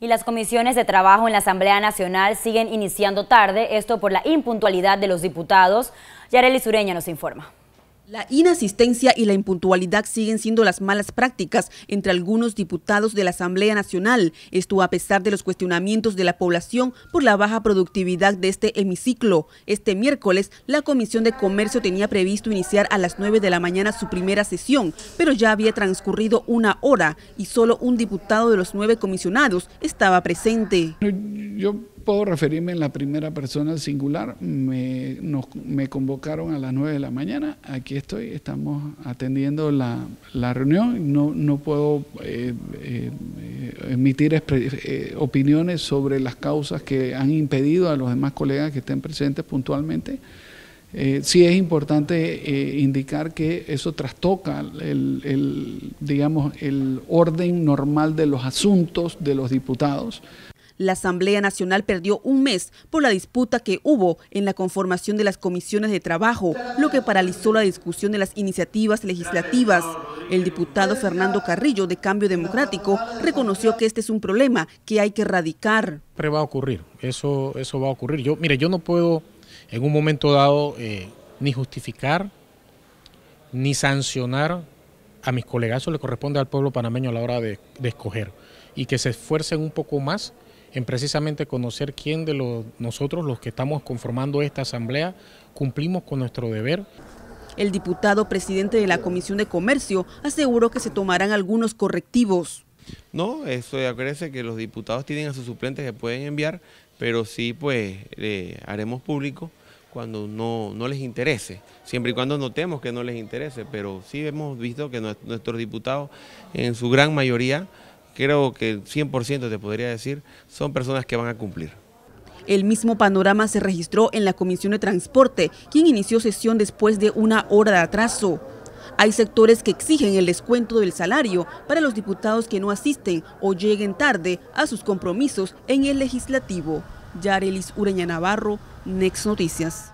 Y las comisiones de trabajo en la Asamblea Nacional siguen iniciando tarde, esto por la impuntualidad de los diputados. Yareli Sureña nos informa. La inasistencia y la impuntualidad siguen siendo las malas prácticas entre algunos diputados de la Asamblea Nacional, esto a pesar de los cuestionamientos de la población por la baja productividad de este hemiciclo. Este miércoles, la Comisión de Comercio tenía previsto iniciar a las 9 de la mañana su primera sesión, pero ya había transcurrido una hora y solo un diputado de los nueve comisionados estaba presente. Yo puedo referirme en la primera persona singular. Me, me convocaron a las 9 de la mañana. Aquí estoy, estamos atendiendo la, reunión. No, puedo eh, eh, emitir eh, opiniones sobre las causas que han impedido a los demás colegas que estén presentes puntualmente. sí es importante indicar que eso trastoca el, digamos, el orden normal de los asuntos de los diputados. La Asamblea Nacional perdió un mes por la disputa que hubo en la conformación de las comisiones de trabajo, lo que paralizó la discusión de las iniciativas legislativas. El diputado Fernando Carrillo, de Cambio Democrático, reconoció que este es un problema que hay que erradicar. Siempre va a ocurrir, eso, eso va a ocurrir. Yo, mire, yo no puedo en un momento dado eh, ni justificar ni sancionar a mis colegas, eso le corresponde al pueblo panameño a la hora de, de escoger y que se esfuercen un poco más en precisamente conocer quién de los, nosotros, los que estamos conformando esta asamblea, cumplimos con nuestro deber. El diputado presidente de la Comisión de Comercio aseguró que se tomarán algunos correctivos. No, eso acuérdense que los diputados tienen a sus suplentes que pueden enviar, pero sí pues haremos público cuando no, no, les interese, siempre y cuando notemos que no les interese, pero sí hemos visto que nuestros diputados en su gran mayoría creo que 100% te podría decir, son personas que van a cumplir. El mismo panorama se registró en la Comisión de Transporte, quien inició sesión después de una hora de atraso. Hay sectores que exigen el descuento del salario para los diputados que no asisten o lleguen tarde a sus compromisos en el legislativo. Yarelis Ureña Navarro, Next Noticias.